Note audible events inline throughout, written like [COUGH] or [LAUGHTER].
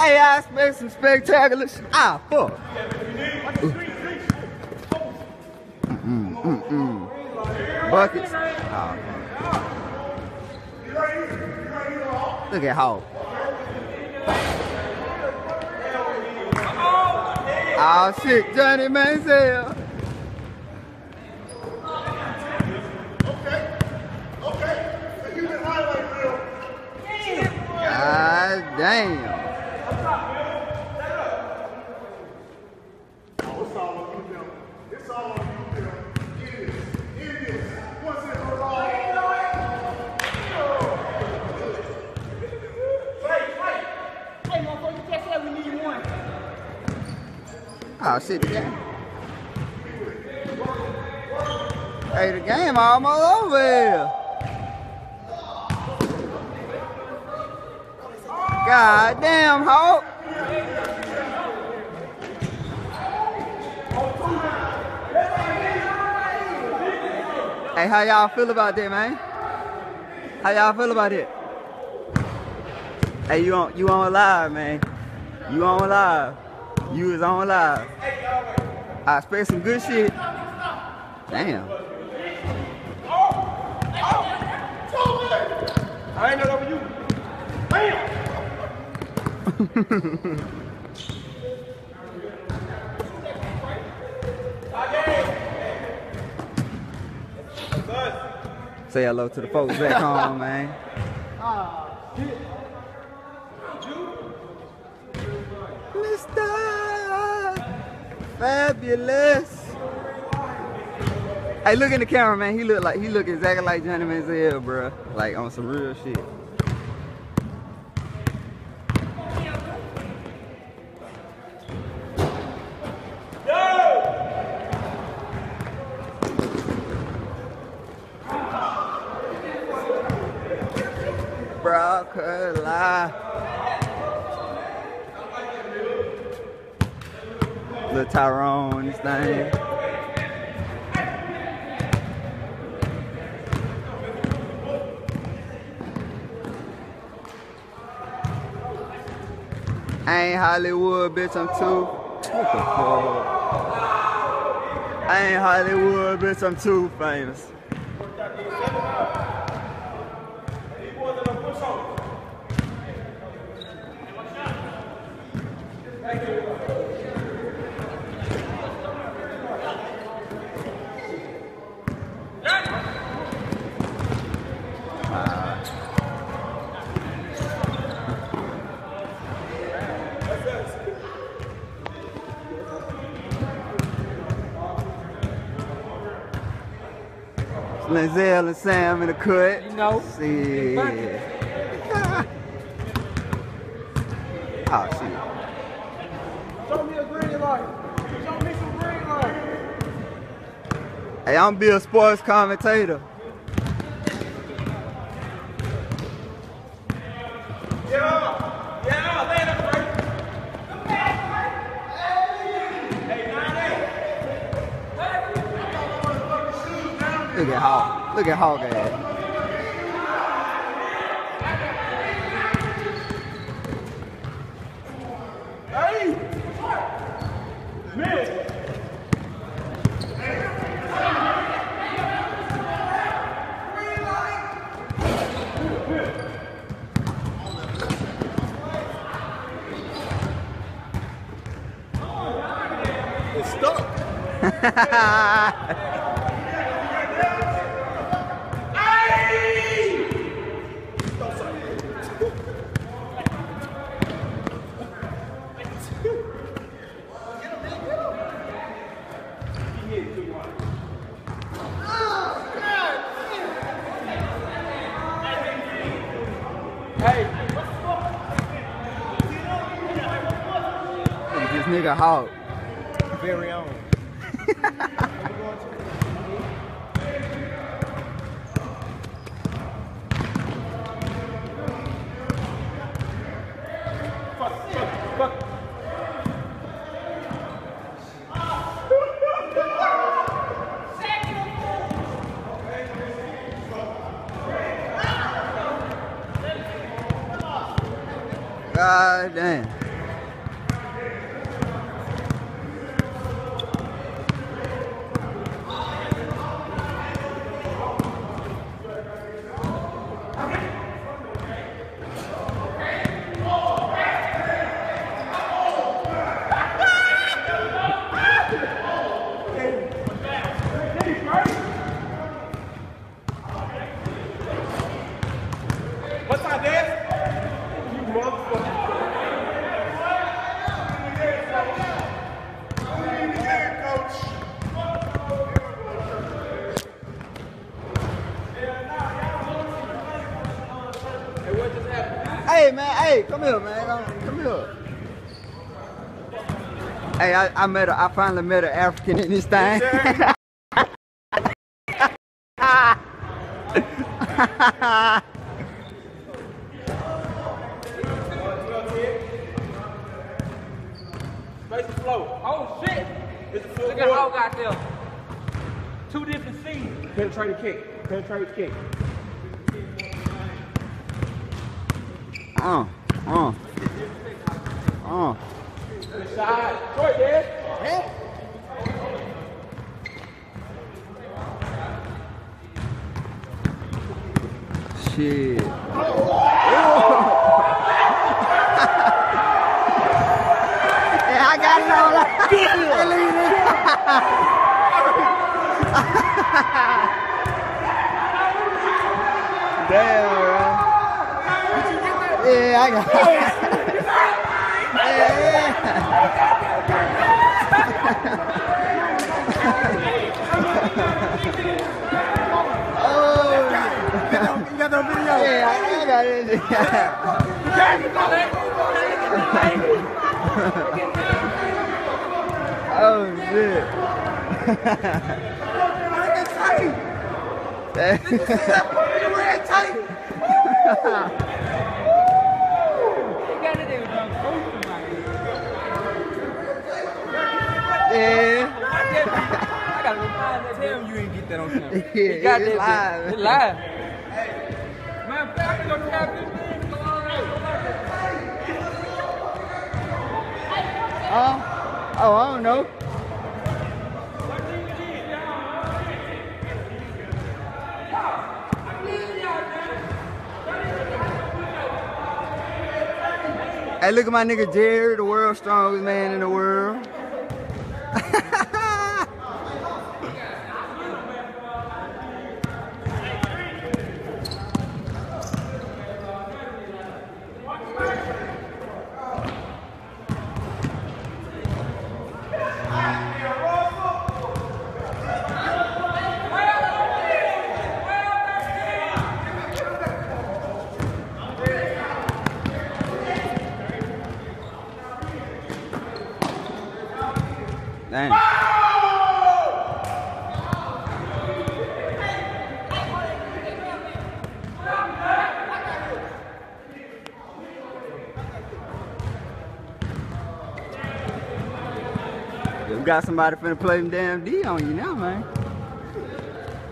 Hey, I expect some spectacular shit. Ah, fuck. Mm, mm, mm. Buckets. Oh. Look at how. Oh shit, Johnny Manziel. God damn. Shit, game. Hey, the game almost over here. God damn, Hawk. Hey, how y'all feel about that, man? How y'all feel about it? Hey, you on you on live, man. You on live. You is on live. I expect some good shit. Damn. I ain't was you. Bam! Say hello to the folks back home, man. Fabulous. Hey, look in the camera, man. He look like he look exactly like Johnny Manziel, bro. Like on some real shit. Broccoli. Little Tyrone, this thing. I ain't Hollywood, bitch, I'm too. What the fuck? I ain't Hollywood, bitch, I'm too famous. Lenzel and Sam in the cut. You know. See. oh shit. Show me a green light. Show me some green light. Hey, I'm Bill Sports commentator. Yeah. Yeah. Land up right. Look at Hawk. Look at Hawk ass. It's stuck. [LAUGHS] nigga Hawk. very own. Fuck, fuck, fuck. God damn. What just happened? Hey man, hey, come here, man. Come, come here. Hey, I, I met a, I finally met an African in this thing. Space and flow. Oh shit! It's a full Look at how got there. Two different scenes. Penetrating kick. Penetrating kick. Uh, uh, uh. Good shot. Short, Dad. Shit. yeah, I got it all. hey, look at this. Damn. Yeah, I got it. yeah. Oh, You got that video? yeah, I got it. Yeah. Oh shit. You got it there with them coaching, man. yeah. I gotta go find that. Tell him you ain't get that on camera. [LAUGHS] Yeah, He got it's that. live. bitch. It's live. Man, I can go tap this man. Come on. Oh, oh, I don't know. Hey, look at my nigga Jerry, the world's strongest man in the world. Dang. We got somebody finna play them damn D on you now, man.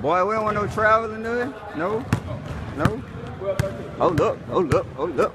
Boy, we don't want no traveling? No? No? Oh, look. Oh, look. Oh, look.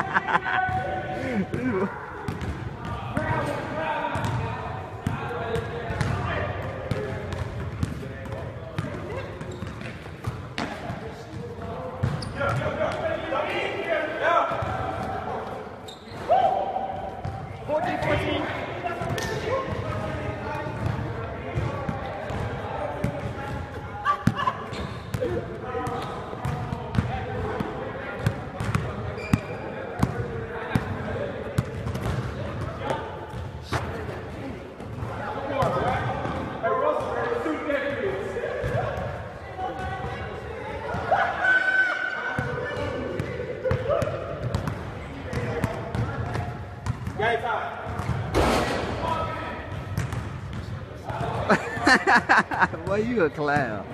[LAUGHS] Boy, you a clown.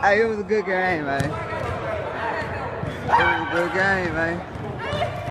Hey, it was a good game, man. It was a good game, man.